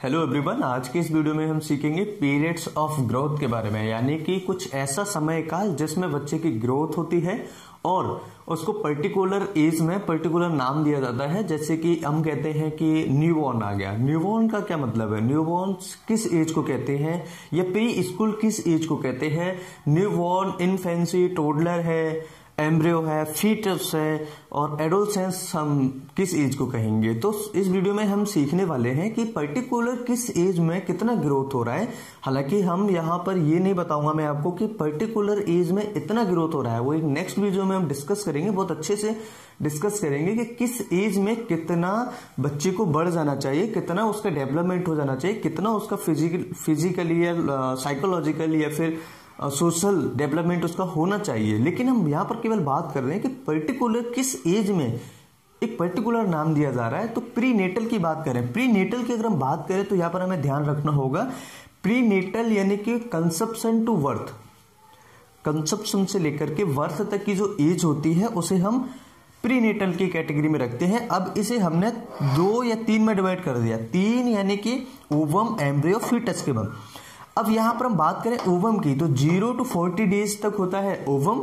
Hello everyone आज के इस वीडियो में हम सीखेंगे पीरियड्स ऑफ़ ग्रोथ के बारे में, यानी कि कुछ ऐसा समय काल जिसमें बच्चे की ग्रोथ होती है और उसको पर्टिकुलर एज में पर्टिकुलर नाम दिया जाता है, जैसे कि हम कहते हैं कि न्यूबॉर्न आ गया। न्यूबॉर्न का क्या मतलब है? न्यूबॉर्न किस एज को कहते हैं? या प्री स्कूल किस एज को कहते हैं? न्यूबॉर्न इनफेंसी टोडलर है एम्ब्रियो है फीटस है और एडोलसेंस हम किस एज को कहेंगे? तो इस वीडियो में हम सीखने वाले हैं कि पर्टिकुलर किस एज में कितना ग्रोथ हो रहा है। हालाँकि हम यहाँ पर ये नहीं बताऊँगा मैं आपको कि पर्टिकुलर एज में इतना ग्रोथ हो रहा है। वो एक नेक्स्ट वीडियो में हम डिस्कस करेंगे, बहुत अच्छे से डिस्कस करेंगे कि किस एज में कितना बच्चे को बढ़ जाना चाहिए, कितना उसका डेवलपमेंट हो जाना चाहिए, कितना उसका फ़िज़िकल फिजिकली या साइकोलॉजिकली या फिर सोशल डेवलपमेंट उसका होना चाहिए। लेकिन हम यहाँ पर केवल बात कर रहे हैं कि पर्टिकुलर किस एज में एक पर्टिकुलर नाम दिया जा रहा है तो प्री नेटल की बात करें। प्री नेटल की अगर हम बात करें तो यहाँ पर हमें ध्यान रखना होगा। प्री नेटल यानी कि कंसेप्शन टू वर्थ कंसेप्शन से लेकर के वर्थ तक की जो एज होती है, उसे हम प्री नेटल की कैटेगरी में रखते हैं। अब इसे हमने दो या तीन में डिवाइड कर दिया। तीन यानी कि ओवम एम्ब्रियो फिटस के बाद। अब यहाँ पर हम बात करें ओवम की तो ज़ीरो टू फोर्टी डेज़ तक होता है ओवम,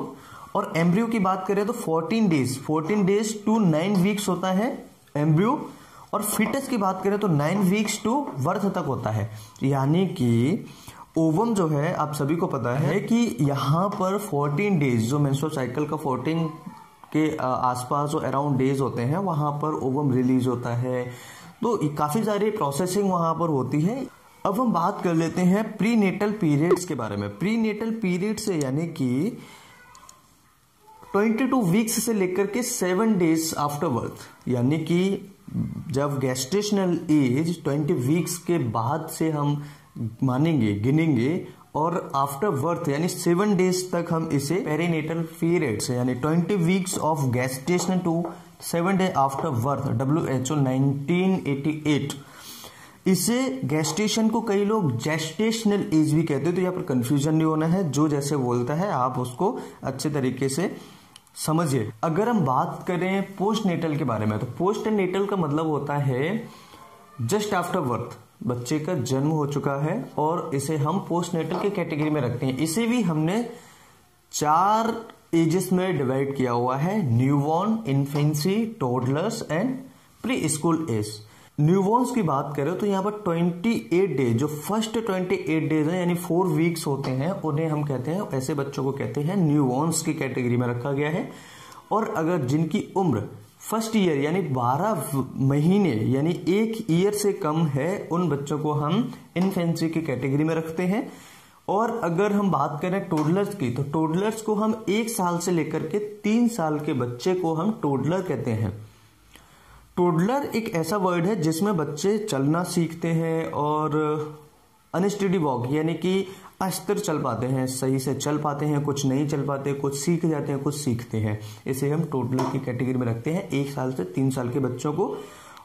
और एम्ब्रियो की बात करें तो fourteen days fourteen days to nine weeks होता है एम्ब्रियो और फिटस की बात करें तो नाइन वीक्स टू वर्थ तक होता है। यानी कि ओवम जो है, आप सभी को पता है कि यहाँ पर 14 डेज़ जो मेंस्ट्रुअल साइकिल का 14 के आसपास जो अराउंड डेज़ होते हैं, वहाँ पर ओवम रिलीज़ होता है। तो काफ़ी सारी प्रोसेसिंग वहाँ पर होती है। अब हम बात कर लेते हैं प्री नेटल पीरियड्स के बारे में। प्री नेटल पीरियड से यानी कि 22 वीक्स से लेकर के सेवन डेज़ आफ्टर बर्थ यानी कि जब गेस्टेशनल एज 20 वीक्स के बाद से हम मानेंगे, गिनेंगे और आफ्टर बर्थ यानी सेवन डेज़ तक हम इसे पेरीनेटल पीरियड्स यानी 20 weeks of gestation to seven day after birth W H O nineteen eighty eight इसे गेस्टेशन को कई लोग जेस्टेशनल एज भी कहते हैं तो यहाँ पर कंफ्यूजन नहीं होना है। जो जैसे बोलता है, आप उसको अच्छे तरीके से समझिए। अगर हम बात करें पोस्ट नेटल के बारे में तो पोस्ट नेटल का मतलब होता है जस्ट आफ्टर बर्थ बच्चे का जन्म हो चुका है और इसे हम पोस्ट नेटल के कैटेगरी में रखते हैं। इसे भी हमने चार एजेस में डिवाइड किया हुआ है newborn infancy toddlers and pre school age newborns की बात करें तो यहाँ पर 28 डेज़ जो फ़र्स्ट 28 डेज़ है, यानी फोर वीक्स होते हैं, उन्हें हम कहते हैं, ऐसे बच्चों को कहते हैं, न्यूबॉर्न्स की कैटेगरी में रखा गया है। और अगर जिनकी उम्र फ़र्स्ट ईयर यानी 12 महीने, यानी एक ईयर से कम है, उन बच्चों को हम इनफेंसी की कैटेगरी में रखते हैं। और अगर हम बात करें टोडलर्स की तो टोडलर्स को हम एक साल से लेकर के तीन साल के बच्चे को हम टोडलर कहते हैं। टोडलर एक ऐसा वर्ड है जिसमें बच्चे चलना सीखते हैं और अनस्टडी वॉक यानी कि अस्तर चल पाते हैं, सही से चल पाते हैं, कुछ नहीं चल पाते, कुछ सीख जाते हैं, कुछ सीखते हैं। इसे हम टोडलर की कैटेगरी में रखते हैं, एक साल से तीन साल के बच्चों को।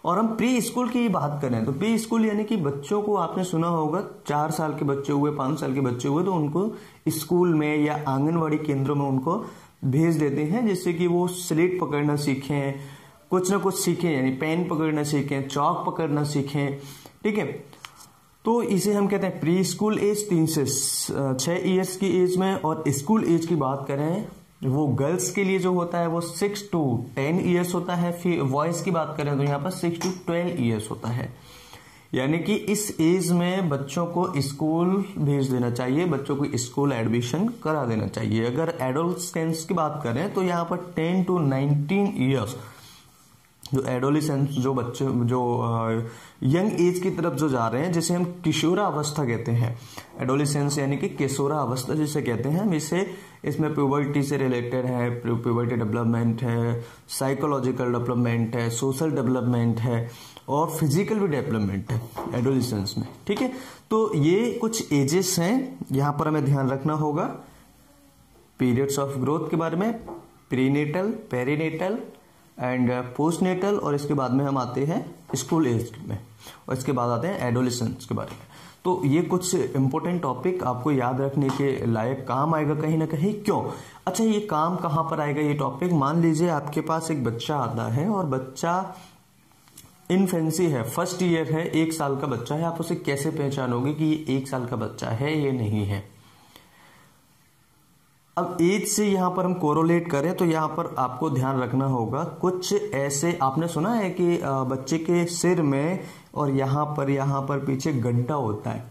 और हम प्री स्कूल की बात करें तो प्री स्कूल यानी कि बच्चों को आपने सुना होगा, चार साल के बच्चे हुए, पाँच साल के बच्चे हुए तो उनको स्कूल में या आंगनबाड़ी केंद्रों में उनको भेज देते हैं, जिससे कि वो स्लेट पकड़ना सीखें कुछ ना कुछ सीखें, यानी पेन पकड़ना सीखें, चौक पकड़ना सीखें, ठीक है? तो इसे हम कहते हैं प्री स्कूल एज, तीन से छह ईयर्स की एज में, और स्कूल एज की बात करें, वो गर्ल्स के लिए जो होता है, वो सिक्स टू टेन ईयर्स होता है, फिर बॉयज़ की बात करें तो यहाँ पर सिक्स टू ट्वेल्व ईयर्स होता है। यानी कि इस एज में बच्चों को स्कूल भेज देना चाहिए, बच्चों को स्कूल एडमिशन करा देना चाहिए। अगर एडल्ट की बात करें तो यहाँ पर टेन टू नाइनटीन ईयर्स जो एडोलिसेंस जो बच्चे, जो यंग एज की तरफ़ जो जा रहे हैं, जिसे हम किशोरा अवस्था कहते हैं। एडोलिसेंस यानी कि किशोरा अवस्था जिसे कहते हैं, हम इसे, इसमें प्यूबर्टी से रिलेटेड है प्यूबर्टी डेवलपमेंट है साइकोलॉजिकल डेवलपमेंट है सोशल डेवलपमेंट है, और फ़िज़िकल भी डेवलपमेंट है एडोलिसेंस में, ठीक है? तो ये कुछ एजेस हैं, यहाँ पर हमें ध्यान रखना होगा। पीरियड्स ऑफ़ ग्रोथ के बारे में prenatal perinatal and postnatal और इसके बाद में हम आते हैं स्कूल एज में। और इसके बाद आते हैं एडोलिसेंस के बारे में। तो ये कुछ इंपॉर्टेंट टॉपिक आपको याद रखने के लायक काम आएगा कहीं ना कहीं। क्यों? अच्छा ये काम कहाँ पर आएगा ये टॉपिक मान लीजिए आपके पास एक बच्चा आता है और बच्चा इनफेंसी है। फ़र्स्ट ईयर है, एक साल का बच्चा है। आप उसे कैसे पहचानोगे कि ये एक साल का बच्चा है ये नहीं है? अब एज से यहाँ पर हम कोरोलेट करें तो यहाँ पर आपको ध्यान रखना होगा। कुछ ऐसे आपने सुना है कि बच्चे के सिर में और यहाँ पर यहाँ पर पीछे गड्ढा होता है।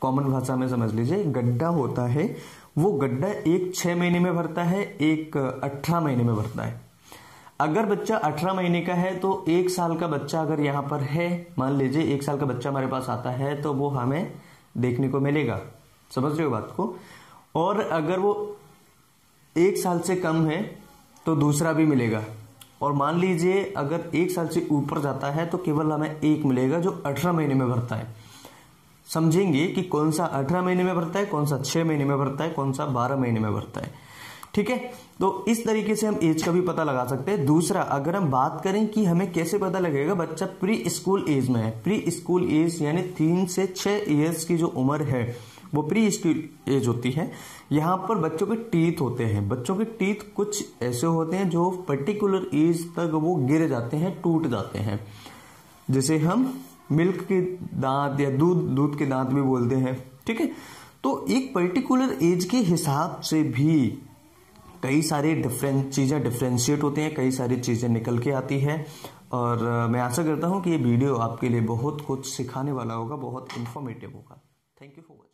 कॉमन भाषा में समझ लीजिए, गड्ढा होता है। वो गड्ढा एक छह महीने में भरता है, एक अठारह महीने में भरता है। अगर बच्चा अठारह महीने का है तो एक साल का बच्चा अगर यहाँ पर है, मान लीजिए एक साल का बच्चा हमारे पास आता है तो वो हमें देखने को मिलेगा। समझ रहे हो बात को? और अगर वो एक साल से कम है तो दूसरा भी मिलेगा। और मान लीजिए, अगर एक साल से ऊपर जाता है तो केवल हमें एक मिलेगा, जो अठारह महीने में भरता है। समझेंगे कि कौन सा अठारह महीने में भरता है, कौन सा छह महीने में भरता है, कौन सा बारह महीने में भरता है। ठीक है? तो इस तरीके से हम एज का भी पता लगा सकते हैं। दूसरा, अगर हम बात करें कि हमें कैसे पता लगेगा, बच्चा प्री स्कूल एज में है। प्री स्कूल एज यानी तीन से छह ईयर्स की जो उम्र है वो प्री स्कूल एज होती है। यहाँ पर बच्चों के टीथ होते हैं। बच्चों के टीथ कुछ ऐसे होते हैं जो पर्टिकुलर एज तक वो गिर जाते हैं, टूट जाते हैं। जैसे हम मिल्क के दांत या दूध दूध के दांत भी बोलते हैं। ठीक है? तो एक पर्टिकुलर एज के हिसाब से भी कई सारे डिफरेंट चीज़ें डिफ्रेंशिएट होते हैं, कई सारी चीज़ें निकल के आती है। और मैं आशा करता हूँ कि ये वीडियो आपके लिए बहुत कुछ सिखाने वाला होगा, बहुत इन्फॉर्मेटिव होगा। Thank you for